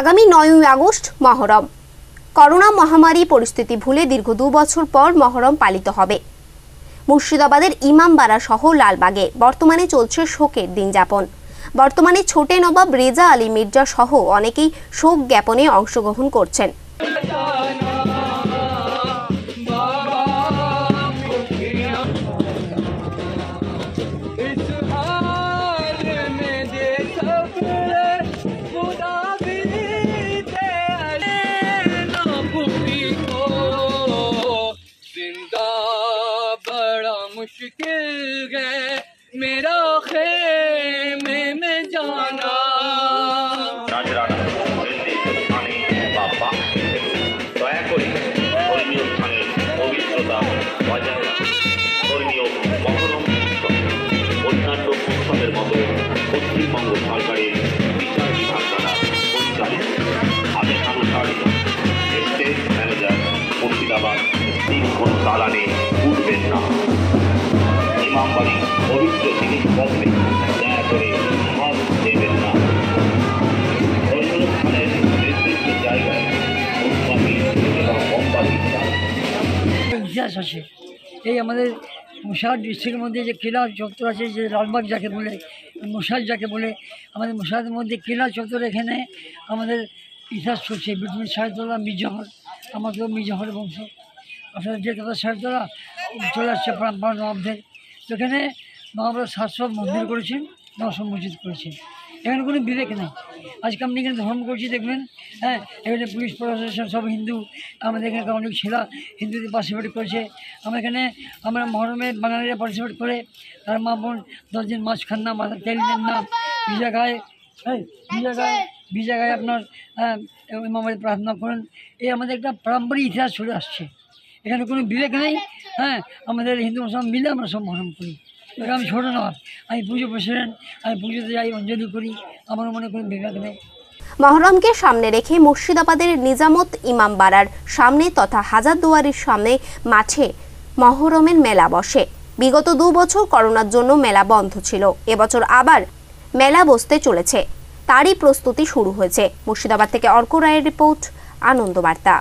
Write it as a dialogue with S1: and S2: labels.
S1: আগামী নয়ই August Muharram. Corona মহামারী পরিস্থিতি ভুলে দীর্ঘ দু বছর পর মহরম পালিত হবে। মুর্শিদাবাদের ইমামবাড়া সহ লালবাগে বর্তমানে চলছে শোকের দিন যাপন বর্তমানে ছোটে নবাব রেজা আলী মির্জা সহ অনেকেই শোক জ্ঞাপনে অংশগ্রহণ করছেন।
S2: मुश्किल है मेरा खेमे में जाना
S3: ইমামবাড়ি পবিত্র জিনিসপত্রে দয়া করে হাত দেবেন না।
S4: ইতিহাস আছে। এই আমাদের মুসাদ ডিস্ট্রিক্টের মধ্যে যে কিলা চত্বর আছে, যে লালবাগ যাকে বলে মুসাদ যাকে বলে, আমাদের মুসাদের মধ্যে কিলা চত্বর এখানে আমাদের ইতিহাস চলছে। বিটুমিন সাহেবতলা মির্জাহর আমাদের মির্জাহর বংশ। আপনাদের যে কথা সাহেবতলা চলে আসছে প্রাণপাড় নবাবদের সেখানে নবাবরা সাতশো মন্দির করেছেন, নশো মসজিদ করেছেন। এখানে কোনো বিবেক নেই। আজকে আপনি এখানে ধর্ম করছি, দেখবেন হ্যাঁ? এখানে পুলিশ প্রশাসন, সব হিন্দু, আমাদের এখানে অনেক ছেলা হিন্দুদের পার্টিসিপেট করেছে। আমরা এখানে, আমরা মহরমে বাঙালিরা পার্টিসিপেট করে, তার মা বোন দশদিন মাছ খান না মাথা তেল নেন না ভিজা গায়ে হ্যাঁ ভিজা গায়ে ভিজা গায়ে আপনার মামাদের প্রার্থনা করেন। এই আমাদের একটা পারম্পরিক ইতিহাস চলে আসছে। এখানে কোনো বিবেক নেই। হ্যাঁ আমাদের হিন্দু, মুসলমান মিলে আমরা মহরম করি। এবার আমি ছোটো নয়। আমি পুজো প্রেসিডেন্ট আমি পুজোতে যাই, অঞ্জলি করি। আমার মনে কোনো বিবেক নেই।
S1: মহরমকে সামনে রেখে মুর্শিদাবাদের নিজামত ইমামবাড়ার সামনে তথা হাজারদুয়ারির সামনে মাঠে মহরমের মেলা বসে। বিগত দু বছর করোনার জন্য মেলা বন্ধ ছিল। এবছর আবার মেলা বসতে চলেছে। তারই প্রস্তুতি শুরু হয়েছে। মুর্শিদাবাদ থেকে অর্ক রায়ের রিপোর্ট, আনন্দবার্তা।